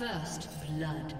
First blood.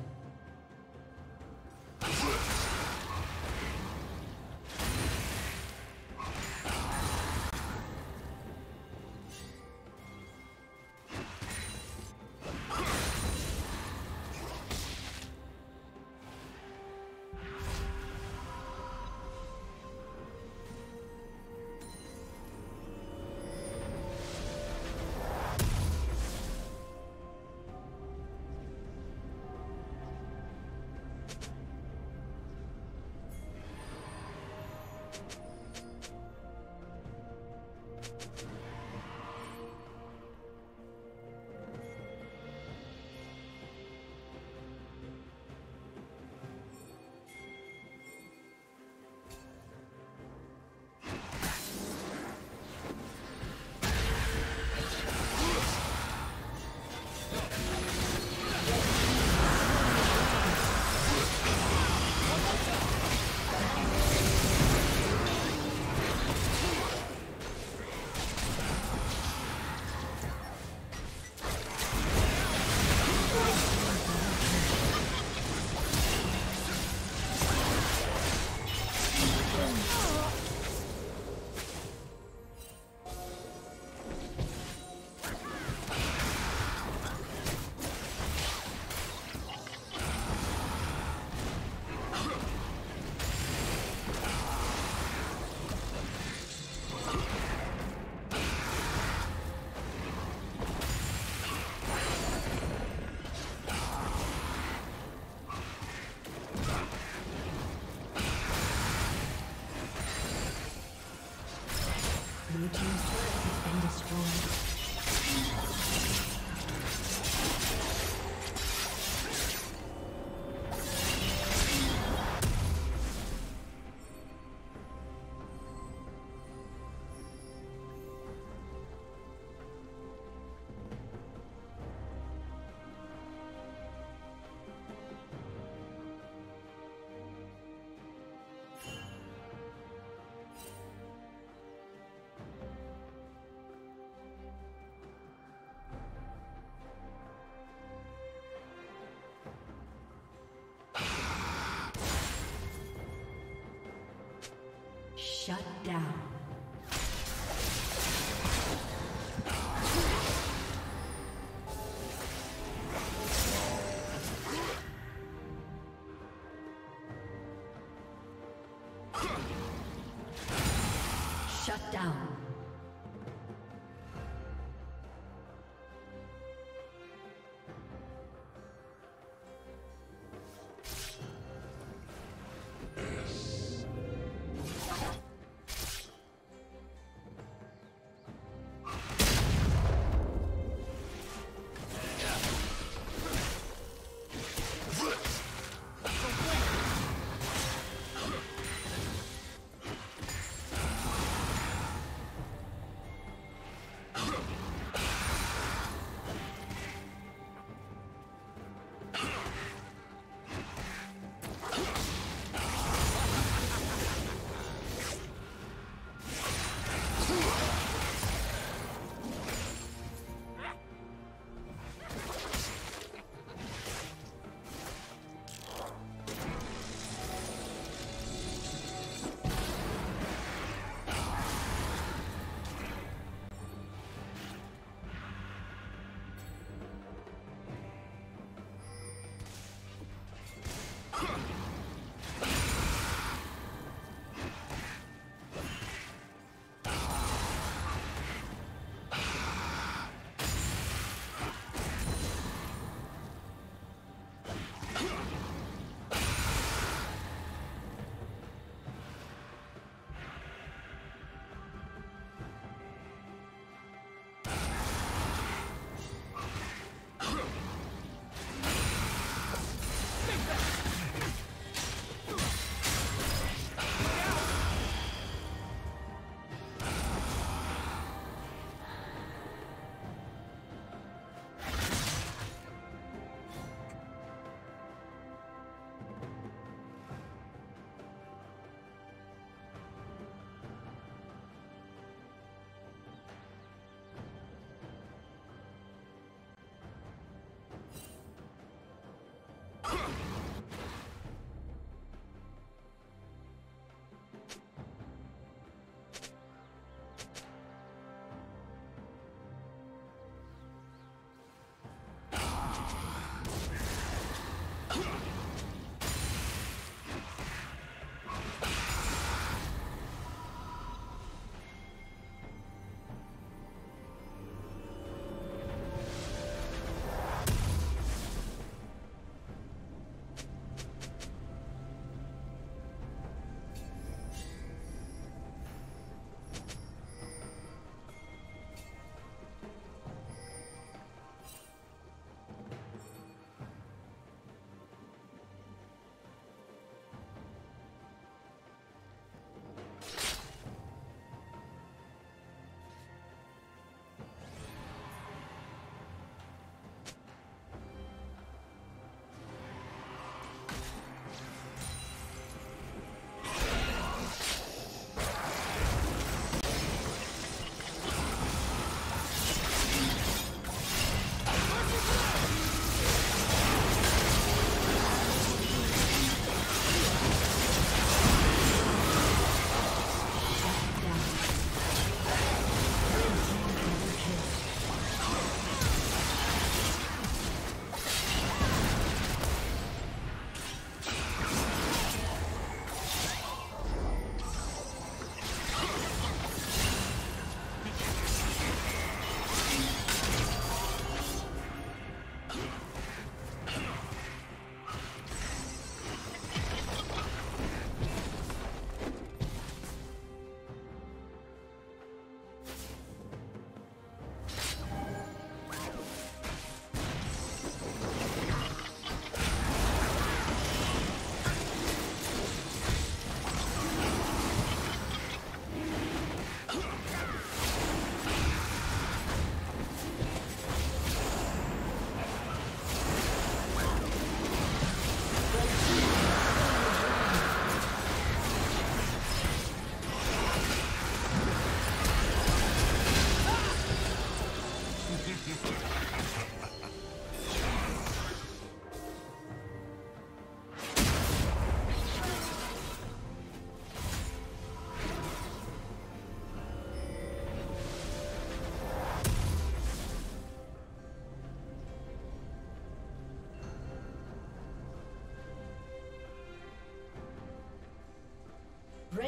Shut down.